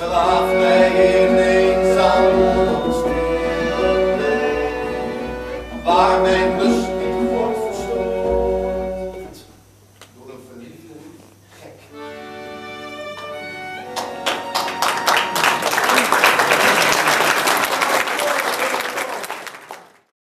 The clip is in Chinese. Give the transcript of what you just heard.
是的